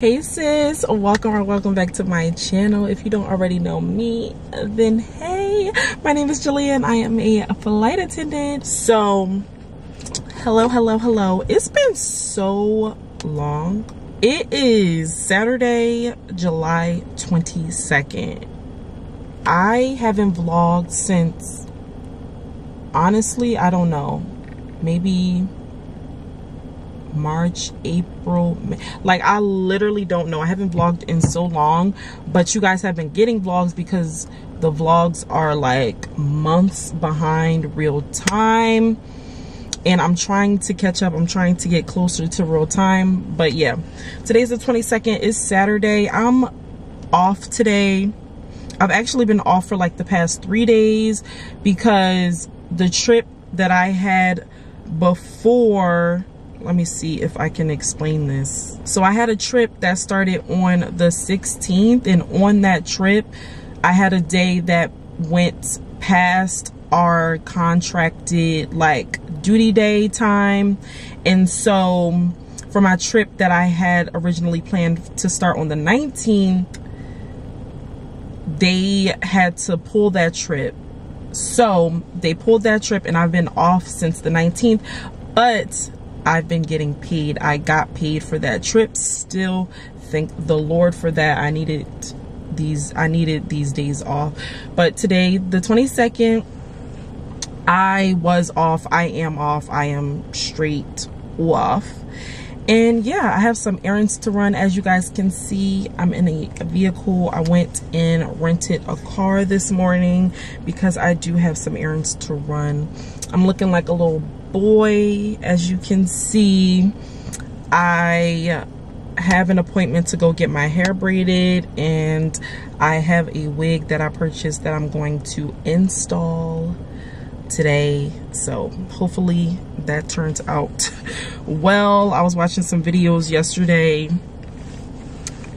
Hey sis, welcome or welcome back to my channel. If you don't already know me, then hey, my name is Jaliyah. I am a flight attendant. So, hello, hello, hello. It's been so long. It is Saturday, July 22nd. I haven't vlogged since, honestly, I don't know, maybe March, April, like I literally don't know. I haven't vlogged in so long, but you guys have been getting vlogs because the vlogs are like months behind real time. And I'm trying to catch up. I'm trying to get closer to real time. But yeah, today's the 22nd. It's Saturday. I'm off today. I've actually been off for like the past three days because the trip that I had before let me see if I can explain this. So I had a trip that started on the 16th and on that trip, I had a day that went past our contracted like duty day time. And so for my trip that I had originally planned to start on the 19th, they had to pull that trip. So they pulled that trip and I've been off since the 19th. But I've been getting paid. I got paid for that trip. Still thank the Lord for that. I needed these I needed these days off. But today, the 22nd, I was off. I am off. I am straight off. And yeah, I have some errands to run. As you guys can see, I'm in a vehicle. I went and rented a car this morning because I do have some errands to run. I'm looking like a little boy as you can see I have an appointment to go get my hair braided and I have a wig that I purchased that I'm going to install today so hopefully that turns out well I was watching some videos yesterday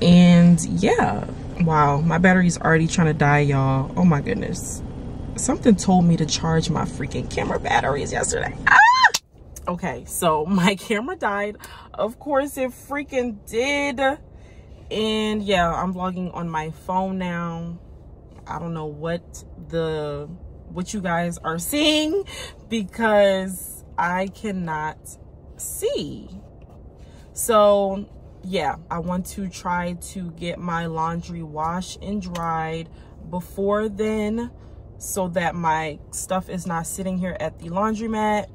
and yeah wow my battery's already trying to die y'all oh my goodness something told me to charge my freaking camera batteries yesterday. Ah! Okay, so my camera died. Of course it freaking did. And yeah, I'm vlogging on my phone now. I don't know what the what you guys are seeing because I cannot see. So yeah, I want to try to get my laundry washed and dried before then so that my stuff is not sitting here at the laundromat.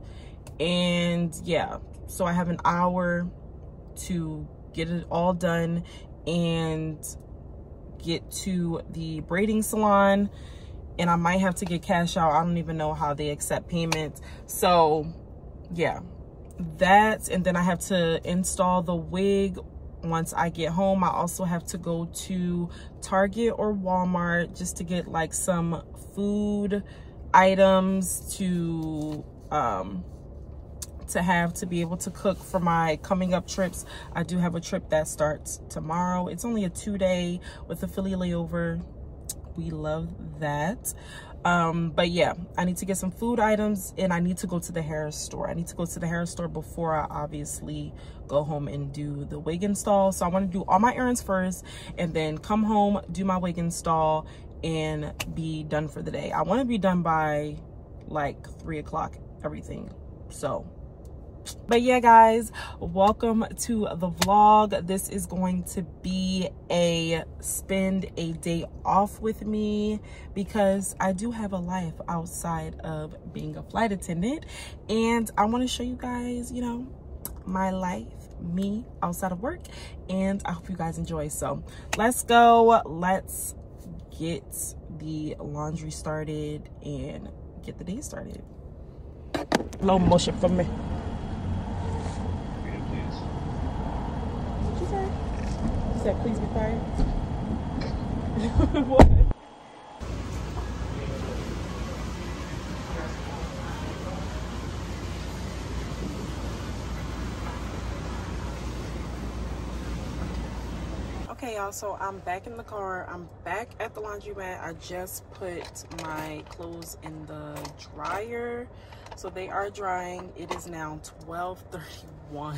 And yeah, so I have an hour to get it all done and get to the braiding salon and I might have to get cash out. I don't even know how they accept payments. So yeah, that and then I have to install the wig once I get home. I also have to go to Target or Walmart just to get like some food items to um to have to be able to cook for my coming up trips. I do have a trip that starts tomorrow. It's only a two day with a Philly layover. We love that um but yeah i need to get some food items and i need to go to the hair store i need to go to the hair store before i obviously go home and do the wig install so i want to do all my errands first and then come home do my wig install and be done for the day i want to be done by like three o'clock everything so but yeah guys welcome to the vlog. This is going to be a spend a day off with me because i do have a life outside of being a flight attendant. And i want to show you guys you know my life me outside of work and i hope you guys enjoy. So let's go. Let's get the laundry started and get the day started. Low motion for me said, please be quiet? what? Okay, y'all, so I'm back in the car. I'm back at the laundromat. I just put my clothes in the dryer. So they are drying. It is now 12.31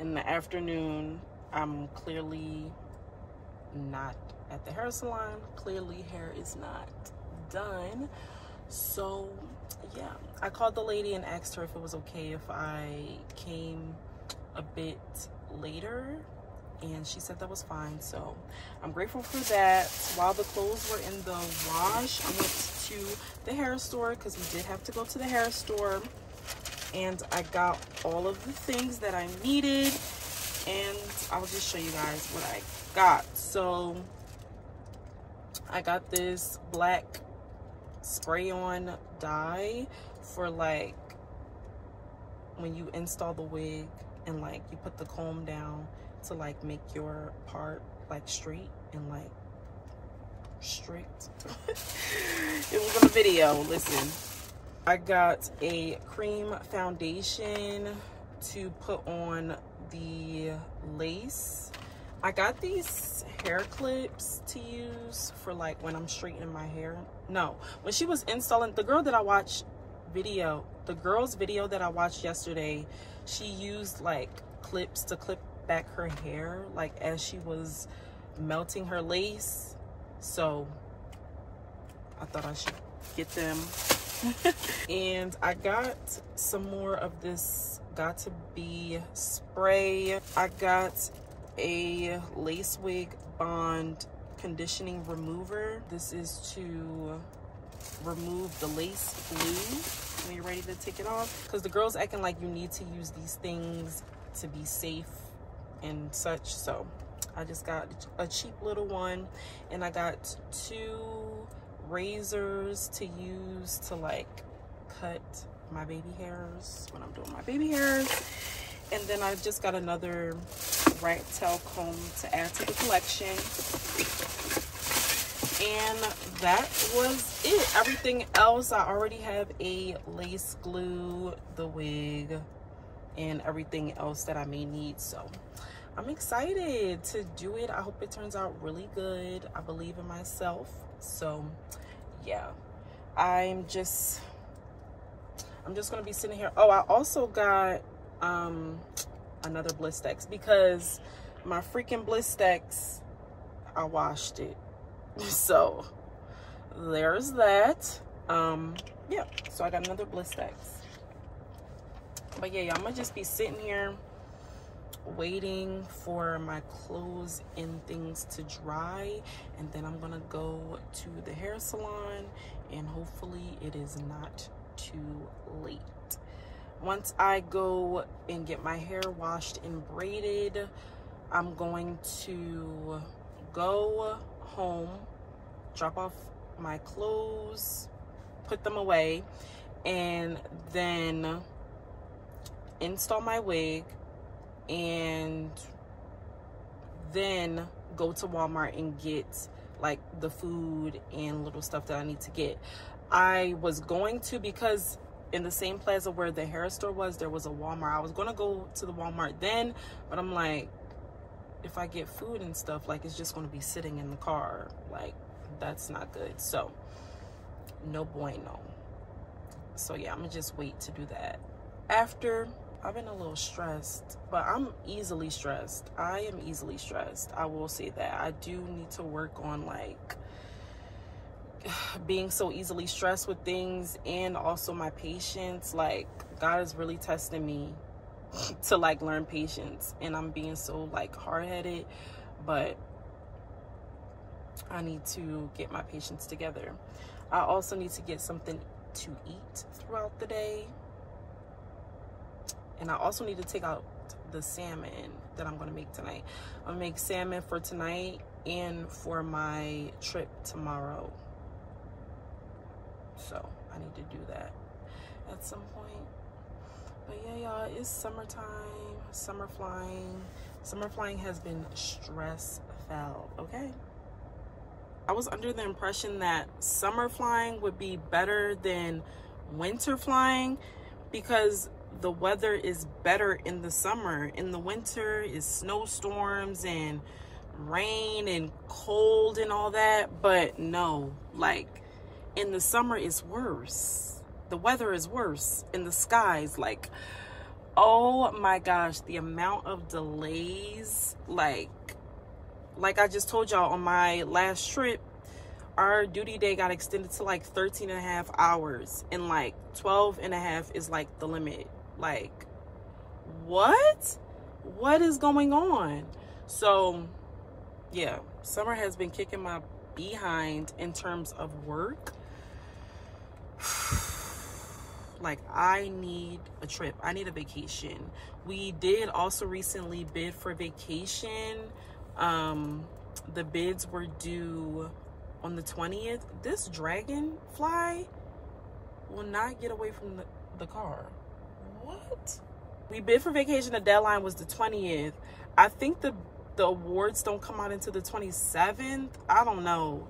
in the afternoon. I'm clearly not at the hair salon. Clearly hair is not done. So yeah, I called the lady and asked her if it was okay if I came a bit later and she said that was fine so i'm grateful for that while the clothes were in the wash i went to the hair store because we did have to go to the hair store and i got all of the things that i needed and i'll just show you guys what i got. So i got this black spray on dye for like when you install the wig and like you put the comb down to like make your part like straight and like strict. It was on a video listen. I got a cream foundation to put on the lace. I got these hair clips to use for like when i'm straightening my hair. No when she was installing the girl that i watched video the girl's video that i watched yesterday she used like clips to clip back her hair like as she was melting her lace. So I thought I should get them. And I got some more of this Got2b spray. I got a lace wig bond conditioning remover. This is to remove the lace glue when you're ready to take it off. Because the girls acting like you need to use these things to be safe and such. So I just got a cheap little one and I got two razors to use to like cut my baby hairs when I'm doing my baby hairs and then I've just got another rat tail comb to add to the collection and that was it everything else I already have a lace glue the wig and everything else that I may need. So I'm excited to do it. I hope it turns out really good. I believe in myself. So yeah, I'm just, I'm just going to be sitting here. Oh, I also got um, another Blistex because my freaking Blistex, I washed it. So there's that. Um, yeah, so I got another Blistex but yeah, I'm gonna just be sitting here waiting for my clothes and things to dry and then I'm gonna go to the hair salon and hopefully it is not too late once I go and get my hair washed and braided I'm going to go home drop off my clothes put them away and then install my wig and then go to Walmart and get like the food and little stuff that I need to get. I was going to because in the same plaza where the hair store was, there was a Walmart. I was going to go to the Walmart then, but I'm like, if I get food and stuff, like it's just going to be sitting in the car. Like that's not good. So no bueno. So yeah, I'm to just wait to do that. After I've been a little stressed, but I'm easily stressed. I am easily stressed. I will say that. I do need to work on like being so easily stressed with things and also my patience. Like God is really testing me to like learn patience and I'm being so like hard-headed, but I need to get my patience together. I also need to get something to eat throughout the day and I also need to take out the salmon that I'm gonna make tonight. I'm gonna make salmon for tonight and for my trip tomorrow. So I need to do that at some point. But yeah, y'all, it's summertime, summer flying. Summer flying has been stressful, okay? I was under the impression that summer flying would be better than winter flying because the weather is better in the summer. In the winter is snowstorms and rain and cold and all that. But no, like in the summer it's worse. The weather is worse in the skies. Like oh my gosh the amount of delays like like i just told y'all on my last trip our duty day got extended to like 13 and a half hours and like 12 and a half is like the limit like what what is going on so yeah summer has been kicking my behind in terms of work like i need a trip. I need a vacation. We did also recently bid for vacation. Um the bids were due on the 20th this dragonfly will not get away from the, the car. What? We bid for vacation. The deadline was the 20th i think the the awards don't come out until the 27th i don't know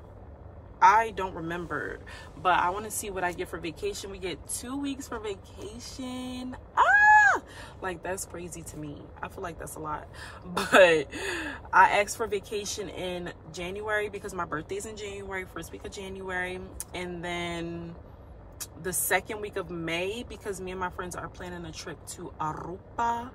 I don't remember, but I want to see what I get for vacation. We get two weeks for vacation. Ah, like that's crazy to me. I feel like that's a lot, but I asked for vacation in January because my birthday's in January, first week of January, and then the second week of May because me and my friends are planning a trip to Aruba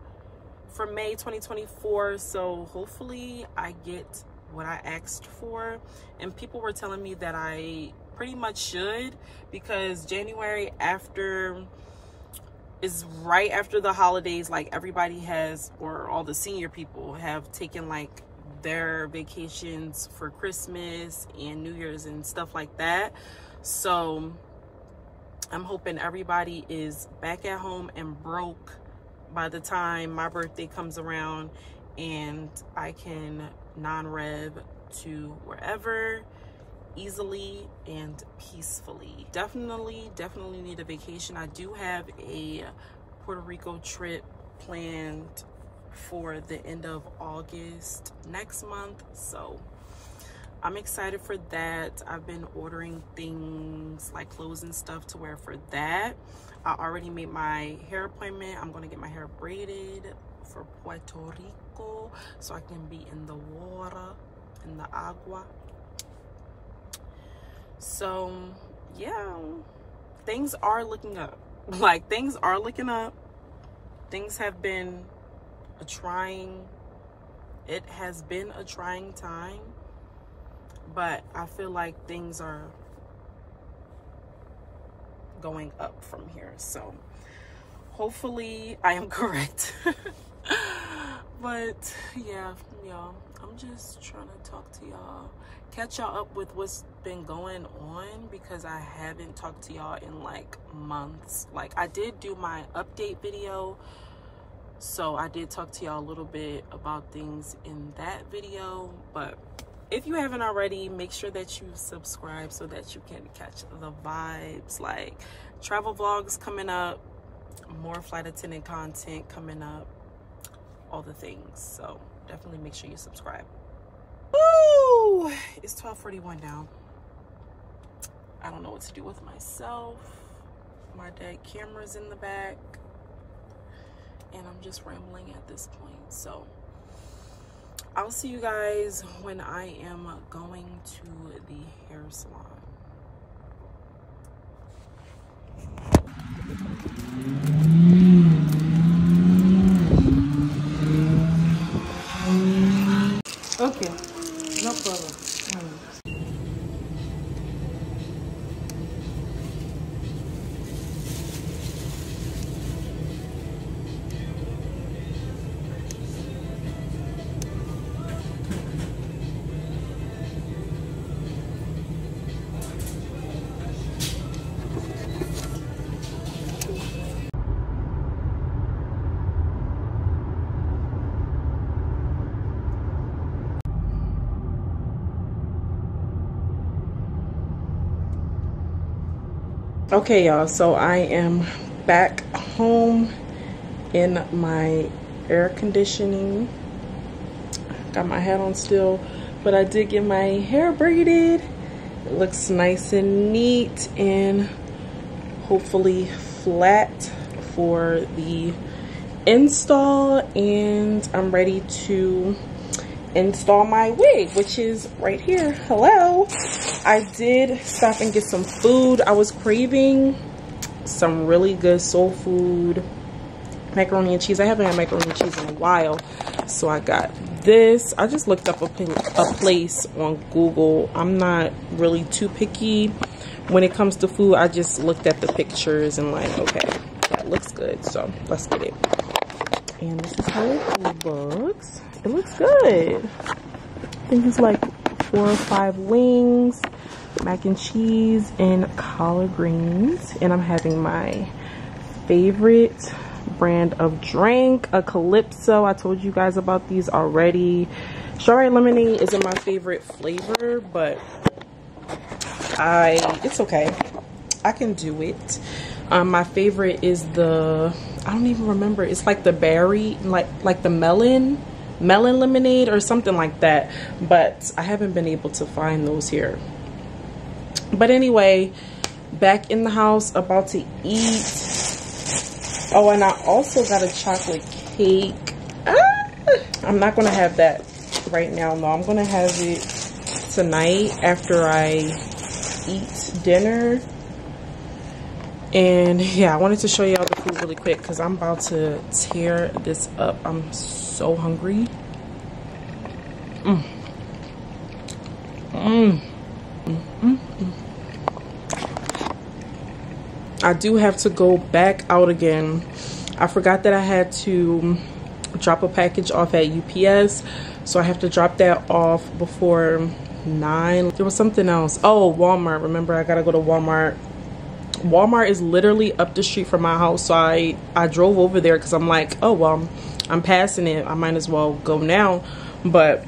for May 2024. So hopefully I get what I asked for. And people were telling me that I pretty much should because January after is right after the holidays like everybody has or all the senior people have taken like their vacations for Christmas and New Year's and stuff like that. So I'm hoping everybody is back at home and broke by the time my birthday comes around and I can non-rev to wherever easily and peacefully. Definitely, definitely need a vacation. I do have a Puerto Rico trip planned for the end of August next month. So I'm excited for that. I've been ordering things like clothes and stuff to wear for that. I already made my hair appointment. I'm going to get my hair braided for Puerto Rico so I can be in the water, in the agua. So, yeah, things are looking up. Like, things are looking up. Things have been a trying, it has been a trying time, but I feel like things are going up from here. So, hopefully, I am correct. but yeah y'all i'm just trying to talk to y'all catch y'all up with what's been going on because i haven't talked to y'all in like months. Like i did do my update video so i did talk to y'all a little bit about things in that video. But if you haven't already make sure that you subscribe so that you can catch the vibes. Like travel vlogs coming up more flight attendant content coming up all the things. So definitely make sure you subscribe. Ooh, it's 1241 now. I don't know what to do with myself. My dead camera's in the back. And I'm just rambling at this point. So I'll see you guys when I am going to the hair salon. Okay y'all so i am back home in my air conditioning. Got my hat on still but i did get my hair braided. It looks nice and neat and hopefully flat for the install and i'm ready to install my wig which is right here. Hello i did stop and get some food i was craving some really good soul food macaroni and cheese. I haven't had macaroni and cheese in a while. So I got this. I just looked up a, a place on Google. I'm not really too picky when it comes to food. I just looked at the pictures and like, okay, that looks good. So let's get it. And this is how it looks. It looks good. I think it's like four or five wings, mac and cheese, and collard greens. And I'm having my favorite brand of drink, a Calypso. I told you guys about these already. Strawberry lemonade isn't my favorite flavor, but I, it's okay. I can do it. Um, my favorite is the, I don't even remember. It's like the berry, like, like the melon, melon lemonade or something like that. But I haven't been able to find those here. But anyway, back in the house, about to eat Oh, and I also got a chocolate cake. Ah, I'm not going to have that right now. No, I'm going to have it tonight after I eat dinner. And yeah, I wanted to show y'all the food really quick because I'm about to tear this up. I'm so hungry. Mmm. Mmm. Mm, mm, mm. I do have to go back out again. I forgot that I had to drop a package off at UPS. So I have to drop that off before 9. There was something else. Oh, Walmart. Remember, I got to go to Walmart. Walmart is literally up the street from my house. So I, I drove over there because I'm like, oh, well, I'm passing it. I might as well go now. But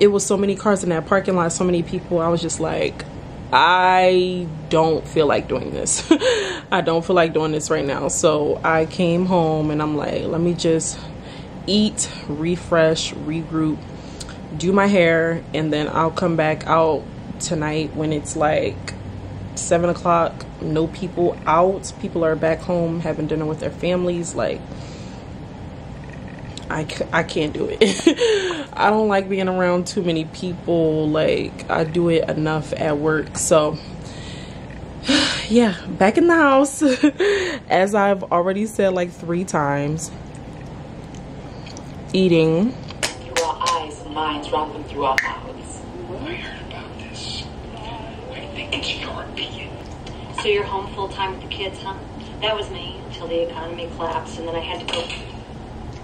it was so many cars in that parking lot, so many people. I was just like, I don't feel like doing this. I don't feel like doing this right now. So I came home and I'm like, let me just eat, refresh, regroup, do my hair, and then I'll come back out tonight when it's like seven o'clock. No people out. People are back home having dinner with their families. Like, I, I can't do it. I don't like being around too many people. Like, I do it enough at work. So, yeah, back in the house. As I've already said like three times. Eating. Through our eyes and minds rather through our mouths. I heard about this. I think it's European. So you're home full time with the kids, huh? That was me until the economy collapsed and then I had to go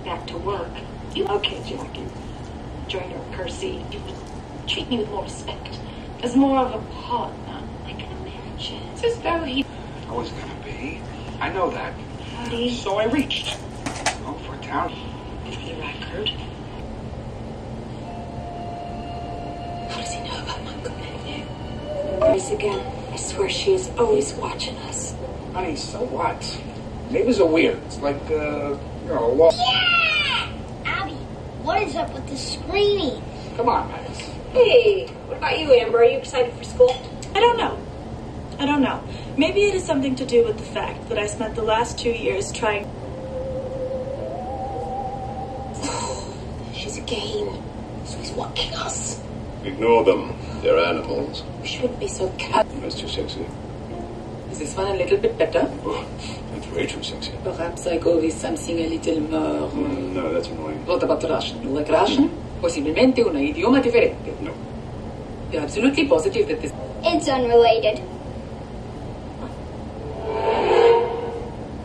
back to work. You okay, Jackie? Joiner Percy, you treat me with more respect. As more of a partner, I can imagine. It's as though he I was gonna be. I know that. Howdy. So I reached. Oh, for town. For the record. How does he know about my companion? Grace again. I swear she is always watching us. Honey, so what? Neighbors are weird. It's like, uh, you know, a wall. Yeah! Abby, what is up with the screaming? Come on, Max. Hey, what about you, Amber? Are you excited for school? I don't know. I don't know. Maybe it is something to do with the fact that I spent the last two years trying. She's a game. So he's watching us. Ignore them. They're animals. We shouldn't be so cat. That's too sexy. Is this one a little bit better? Oh, that's way too sexy. Perhaps I go with something a little more. Mm, no, that's annoying. What about Russian? You like Russian? Possibilmente un idioma differente. No. You're absolutely positive that this. It's unrelated.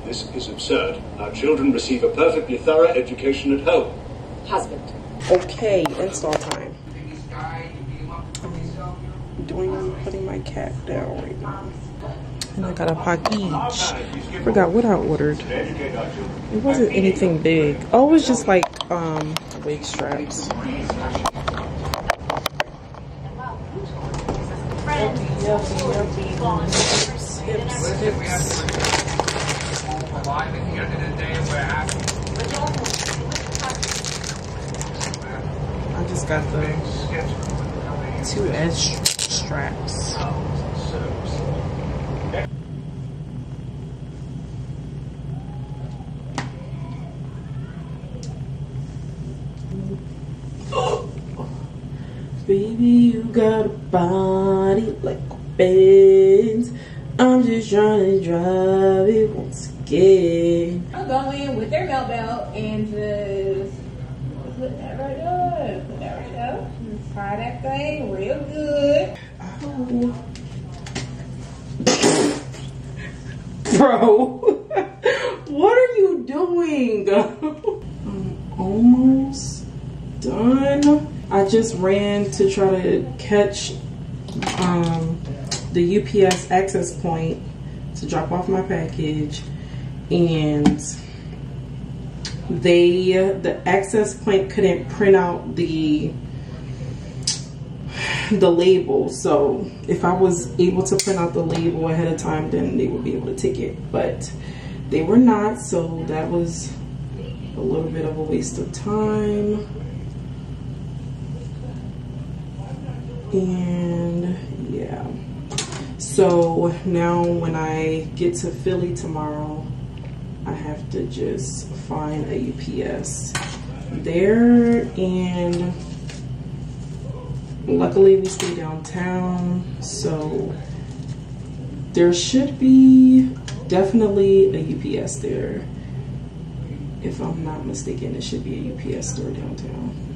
This is absurd. Our children receive a perfectly thorough education at home. Husband. Okay, install time. I'm doing putting my cat down right now. And I got a package. Forgot what I ordered. It wasn't anything big. Oh, it was just like um wig straps. I just got the two edge straps. Baby, you got a body like a Benz. I'm just trying to drive it once again. go in with their belt belt and just put that right up. Put that right up. And fry that thing real good. Bro, what are you doing? I'm almost done. I just ran to try to catch um, the UPS access point to drop off my package and they the access point couldn't print out the the label. So if I was able to print out the label ahead of time then they would be able to take it. But they were not so that was a little bit of a waste of time and yeah. So now when I get to Philly tomorrow I have to just find a UPS there. And luckily we stay downtown. So there should be definitely a UPS there. If I'm not mistaken it should be a UPS store downtown